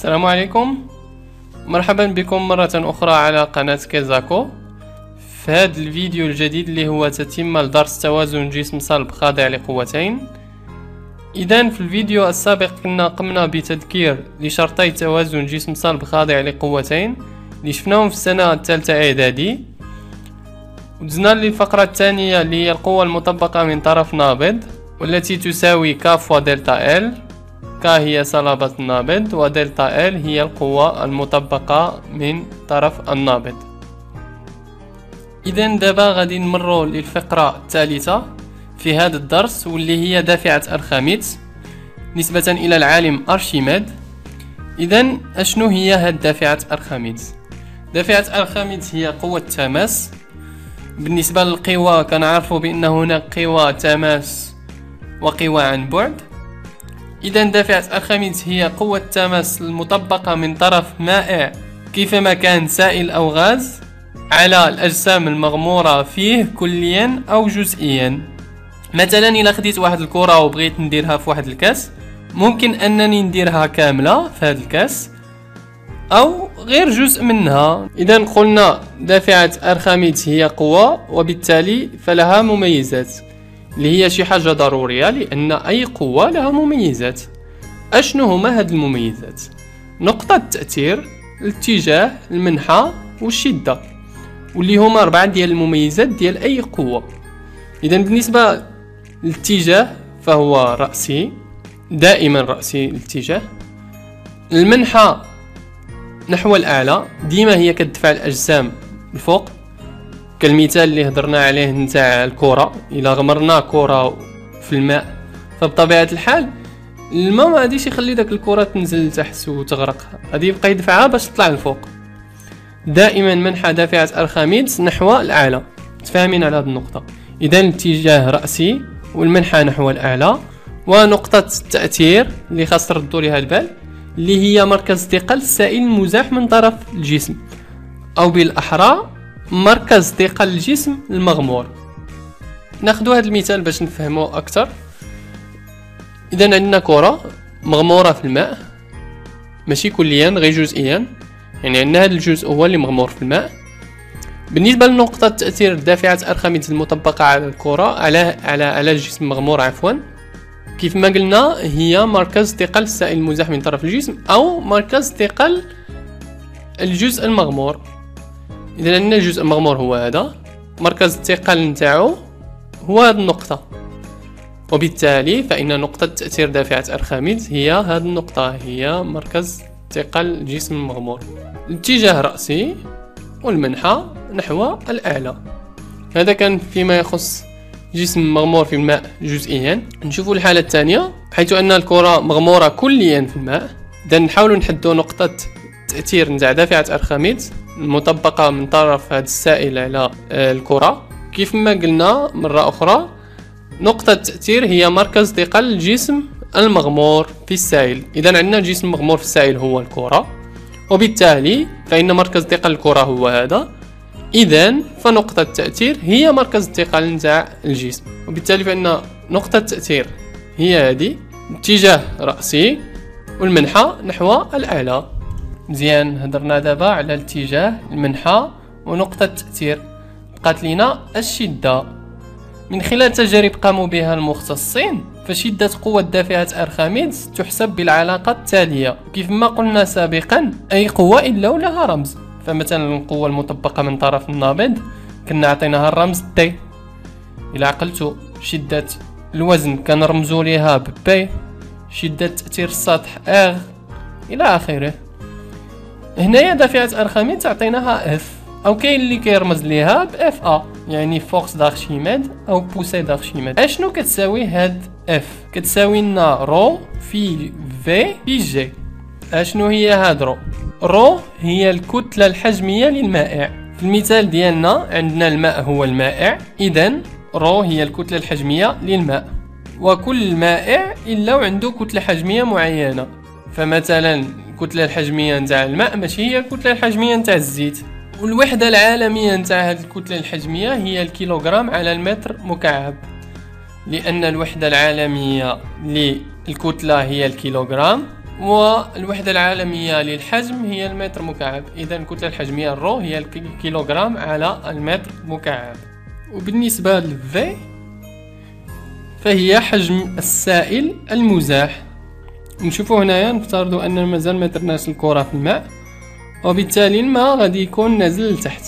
السلام عليكم. مرحبا بكم مرة أخرى على قناة كيزاكو. في هذا الفيديو الجديد اللي هو تتم لدرس توازن جسم صلب خاضع لقوتين. إذا في الفيديو السابق كنا قمنا بتذكير لشرطي توازن جسم صلب خاضع لقوتين اللي شفناهم في السنة الثالثة إعدادي. ودزنا للفقرة الثانية اللي هي القوة المطبقة من طرف نابض والتي تساوي كاف ودلتا إل. ك هي صلابة النابض ودلتا ال هي القوة المطبقة من طرف النابض. إذا دابا غادي نمروا للفقرة الثالثة في هذا الدرس واللي هي دافعة أرخميدس نسبة إلى العالم أرشيميد إذا أشنو هي هاد دافعة أرخميدس دافعة أرخميدس هي قوة تماس بالنسبة للقوى كنعرفوا بأن هناك قوى تماس وقوى عن بعد. إذا دافعة أرخميدس هي قوة تماس المطبقة من طرف مائع. كيفما كان سائل أو غاز على الأجسام المغمورة فيه كليا أو جزئيا. مثلا إلا خديت واحد الكرة وبغيت نديرها في واحد الكاس ممكن أنني نديرها كاملة في هذا الكاس أو غير جزء منها. إذا قلنا دافعة أرخميدس هي قوة وبالتالي فلها مميزات. اللي هي شي حاجة ضرورية لأن أي قوة لها مميزات. أشنو هما هاد المميزات؟ نقطة التأثير الاتجاه المنحة والشدة. واللي هما أربعة ديال المميزات ديال أي قوة. إذا بالنسبة للاتجاه فهو رأسي دائما رأسي الاتجاه. المنحة نحو الأعلى ديما هي كتدفع الأجسام الفوق. كالمثال اللي هضرنا عليه نتاع الكرة. إلا غمرنا كرة في الماء فبطبيعة الحال الماء ما غاديش يخلي داك الكرة تنزل لتحت وتغرق غادي يبقى يدفعها باش تطلع لفوق دائما منحى دافعة أرخميدس نحو الأعلى. تفاهمين على هذه النقطة. إذا الاتجاه رأسي والمنحى نحو الأعلى. ونقطة التأثير اللي خاص تردوا ليها البال اللي هي مركز ثقل السائل المزاح من طرف الجسم. أو بالأحرى مركز ثقل الجسم المغمور. ناخذ هذا المثال باش نفهمه أكثر إذا عندنا كرة مغمورة في الماء ماشي كليا غير جزئيا. يعني عندنا هذا الجزء هو اللي مغمور في الماء. بالنسبة لنقطة تأثير دافعه ارخميد المطبقة على الكرة على على على الجسم المغمور عفوا. كيف ما قلنا هي مركز ثقل السائل المزاح من طرف الجسم أو مركز ثقل الجزء المغمور. اذا عندنا الجزء المغمور هو هذا. مركز الثقل نتاعو هو هذه النقطة. وبالتالي فإن نقطة تأثير دافعة أرخميدس هي هذه النقطة هي مركز ثقل الجسم المغمور. الاتجاه رأسي والمنحى نحو الأعلى. هذا كان فيما يخص جسم مغمور في الماء جزئيا. نشوف الحالة الثانية. حيث أن الكرة مغمورة كليا في الماء إذا نحاول نحدو نقطة تأثير نتاع دافعة أرخميدس المطبقة من طرف هذا السائل على آه، الكرة. كيف ما قلنا مرة أخرى نقطة التأثير هي مركز ثقل الجسم المغمور في السائل. إذا عندنا الجسم المغمور في السائل هو الكرة وبالتالي فإن مركز ثقل الكرة هو هذا. إذا فنقطة التأثير هي مركز الثقل نتاع الجسم وبالتالي فإن نقطة التأثير هي هذه. اتجاه رأسي والمنحى نحو الأعلى. مزيان هضرنا دابا على الاتجاه المنحى ونقطة التأثير بقات لينا الشدة. من خلال تجارب قاموا بها المختصين فشدة قوة دافعة أرخميدس تحسب بالعلاقة التالية. كيف ما قلنا سابقا أي قوة إلا ولها رمز. فمثلا القوة المطبقة من طرف النابض كنا عطيناها الرمز T. إلا عقلتو شدة الوزن كنرمزو ليها ب P. شدة تأثير السطح R. إلى آخره. هنايا دافعة أرخميد تعطيناها اف أو كاين اللي كيرمز ليها ب FA يعني force d'Archimède أو poussée d'Archimède أشنو كتساوي هاد F كتساوي لنا rho fois V fois g أشنو هي هاد rho rho هي الكتلة الحجمية للمائع. في المثال ديالنا عندنا الماء هو المائع. اذا rho هي الكتلة الحجمية للماء. وكل مائع إلا عنده كتلة حجمية معينة. فمثلا الكتلة الحجمية نتاع الماء ماشي هي الكتلة الحجمية نتاع الزيت. والوحدة العالمية نتاع هذه الكتلة الحجمية هي الكيلوغرام على المتر مكعب. لأن الوحدة العالمية للكتلة هي الكيلوغرام والوحدة العالمية للحجم هي المتر مكعب. إذا الكتلة الحجمية ال rho هي الكيلوغرام على المتر مكعب. وبالنسبة لل V فهي حجم السائل المزاح. نشوفوا هنايا نفترضوا أن مازال ما درناش الكرة في الماء وبالتالي الماء غادي يكون نازل لتحت.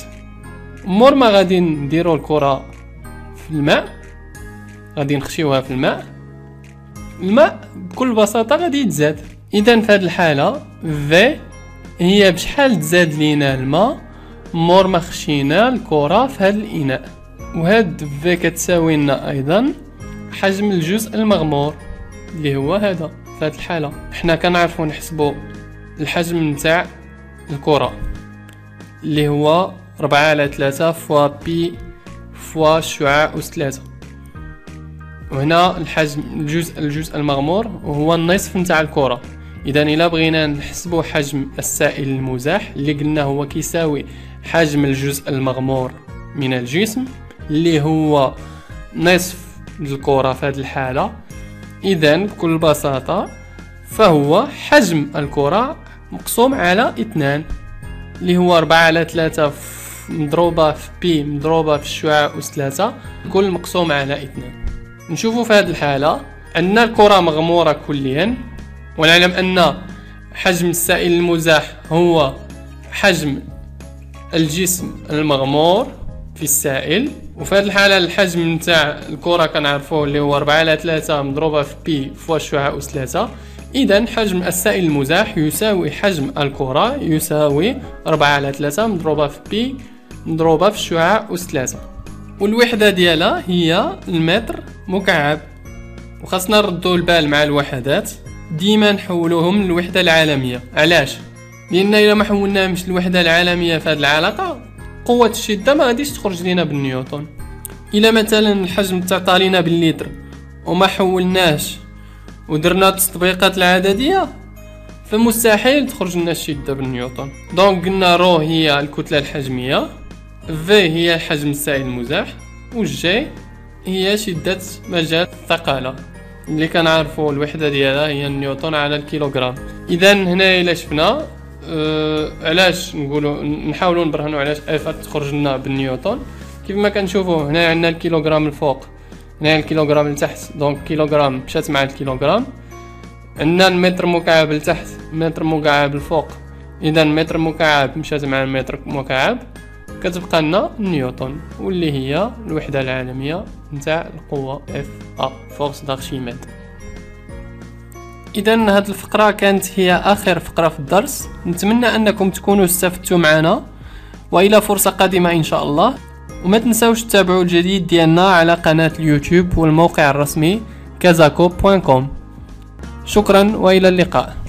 مور ما غادي نديرو الكرة في الماء غادي نخشيوها في الماء الماء بكل بساطة غادي يتزاد. إذا في هذه الحالة V هي بشحال تزاد لينا الماء مور ما خشينا الكرة في هذا الإناء. وهاد V كتساوي لنا أيضا حجم الجزء المغمور اللي هو هذا. في هذه الحالة. حنا كنعرفو نحسبو الحجم نتاع الكرة اللي هو ربعة على ثلاثة فوا بي فوا شعاع أس ثلاثة. وهنا الحجم الجزء الجزء المغمور وهو النصف نتاع الكرة. اذا إلا بغينا نحسبوا حجم السائل المزاح اللي قلنا هو كيساوي حجم الجزء المغمور من الجسم اللي هو نصف الكرة في هذه الحالة. اذا بكل بساطة فهو حجم الكرة مقسوم على اثنان اللي هو أربعة على ثلاثة مضروبة في بي مضروبة في الشعاع أس ثلاثة كل مقسوم على اثنان. نشوفوا في هذه الحالة عندنا الكرة مغمورة كليا ونعلم أن حجم السائل المزاح هو حجم الجسم المغمور. في السائل. وفي هذه الحالة الحجم نتاع الكرة كنعرفوه اللي هو 4 على 3 مضروبة في بي فوا الشعاع أس 3 إذا حجم السائل المزاح يساوي حجم الكرة يساوي 4 على 3 مضروبة في بي مضروبة في الشعاع أس 3 والوحدة ديالها هي المتر مكعب. وخاصنا نردو البال مع الوحدات. ديما نحولوهم للوحدة العالمية. علاش؟ لأن إلا ما حولناهمش للوحدة العالمية في هذه العلاقة قوة الشدة ما غاديش تخرج لينا بالنيوتن. إلا مثلا الحجم تعطى لينا باللتر وما حولناش ودرنا التطبيقات العددية فمستحيل تخرج لنا الشدة بالنيوتن. donc قلنا rho هي الكتلة الحجمية V هي حجم السائل المزاح و جي هي شدة مجال الثقالة. اللي كنعرفوا الوحدة ديالها هي نيوتن على الكيلوغرام. اذا هنا إلا شفنا أه علاش نقولوا نحاولوا نبرهنوا علاش F تخرج لنا بالنيوتن كيف ما كنشوفوا هنا عندنا الكيلوغرام الفوق. هنا الكيلوغرام لتحت. donc كيلوغرام مشات مع الكيلوغرام. عندنا المتر مكعب لتحت متر مكعب الفوق اذا متر مكعب مشات مع المتر مكعب. كتبقى لنا نيوتن واللي هي الوحدة العالمية نتاع القوة F A force d'Archimède اذا هذه الفقرة كانت هي آخر فقرة في الدرس. نتمنى أنكم تكونوا استفدتوا معنا وإلى فرصة قادمة إن شاء الله. وما تنسوش تتابعوا الجديد ديالنا على قناة اليوتيوب والموقع الرسمي كازاكو.com شكرا وإلى اللقاء.